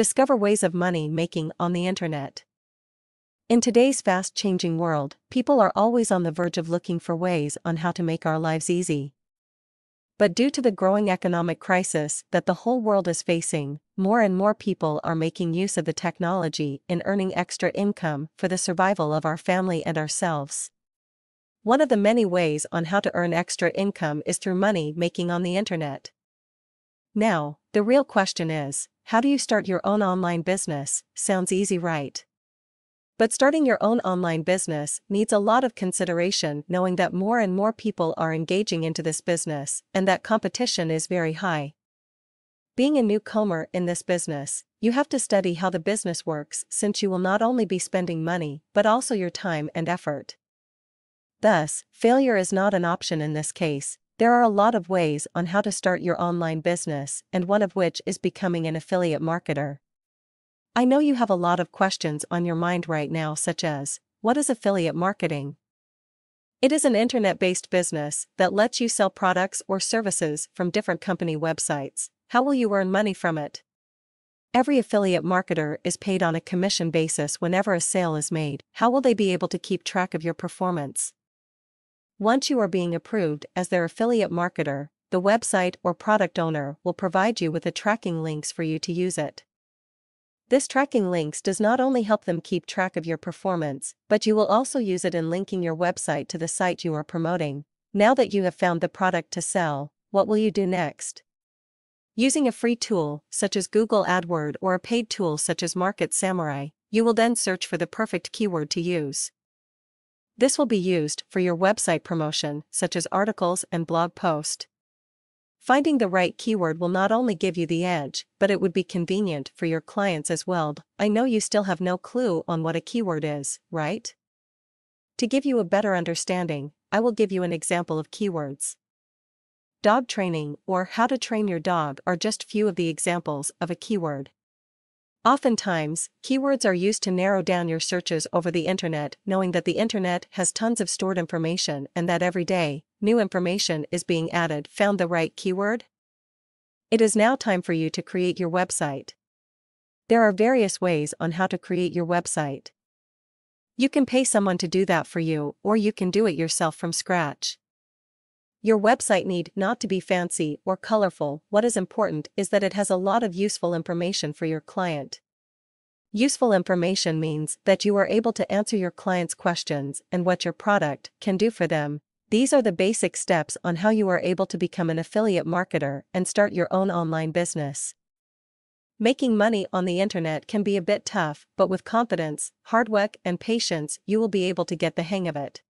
Discover ways of money making on the internet. In today's fast changing world, people are always on the verge of looking for ways on how to make our lives easy. But due to the growing economic crisis that the whole world is facing, more and more people are making use of the technology in earning extra income for the survival of our family and ourselves. One of the many ways on how to earn extra income is through money making on the internet. Now, the real question is how do you start your own online business? Sounds easy, right? But starting your own online business needs a lot of consideration knowing that more and more people are engaging into this business and that competition is very high. Being a newcomer in this business, you have to study how the business works since you will not only be spending money but also your time and effort. Thus, failure is not an option in this case. There are a lot of ways on how to start your online business, and one of which is becoming an affiliate marketer. I know you have a lot of questions on your mind right now, such as What is affiliate marketing? It is an internet based business that lets you sell products or services from different company websites. How will you earn money from it? Every affiliate marketer is paid on a commission basis whenever a sale is made. How will they be able to keep track of your performance? Once you are being approved as their affiliate marketer, the website or product owner will provide you with the tracking links for you to use it. This tracking links does not only help them keep track of your performance, but you will also use it in linking your website to the site you are promoting. Now that you have found the product to sell, what will you do next? Using a free tool, such as Google AdWord or a paid tool such as Market Samurai, you will then search for the perfect keyword to use. This will be used for your website promotion, such as articles and blog post. Finding the right keyword will not only give you the edge, but it would be convenient for your clients as well. I know you still have no clue on what a keyword is, right? To give you a better understanding, I will give you an example of keywords. Dog training or how to train your dog are just few of the examples of a keyword. Oftentimes, keywords are used to narrow down your searches over the internet, knowing that the internet has tons of stored information and that every day, new information is being added. Found the right keyword? It is now time for you to create your website. There are various ways on how to create your website. You can pay someone to do that for you, or you can do it yourself from scratch. Your website need not to be fancy or colorful, what is important is that it has a lot of useful information for your client. Useful information means that you are able to answer your client's questions and what your product can do for them. These are the basic steps on how you are able to become an affiliate marketer and start your own online business. Making money on the internet can be a bit tough, but with confidence, hard work, and patience, you will be able to get the hang of it.